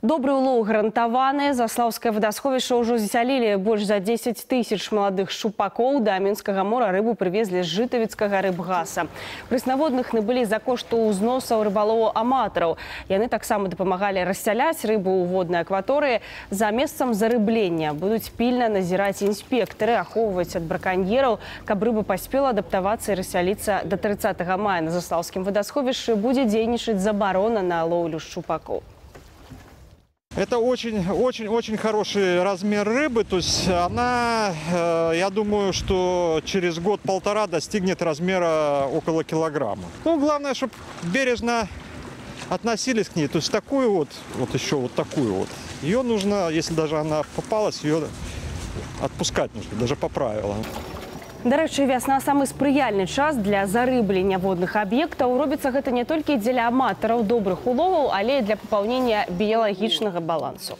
Добры улоў гарантаваны. Заслаўскае вадасховішча ўжо засялілі больш за 10 тысяч маладых шупакоў. Да Мінскага мора рыбу прывезлі з жытавіцкага рыбгаса. Прыснаводных набылі за кошту ўзносаў рыбалову аматараў. Яны таксама дапамагалі рассяляць рыбу ў воднай акваторыі. За месцам зарыблення будуць пільна назіраць інспектары, ахоўваць ад браканьераў, каб рыба паспела адаптавацца і рассяліцца да 30 мая на заслаўскім вадасховішчы будзе дзейнічаць забарона на лоўлю шчупакоў. Это очень-очень-очень хороший размер рыбы. То есть она, э, я думаю, что через год-полтора достигнет размера около килограмма. Ну, главное, чтобы бережно относились к ней. То есть такую вот, вот еще вот такую вот. Ее нужно, если даже она попалась, ее отпускать нужно, даже по правилам. Дарэчы, вясна самы спрыяльны час для зарыблення водных аб'ектаў. Робіцца гэта не толькі дзеля аматараў добрых уловаў, але і для папаўнення біялагічнага балансу.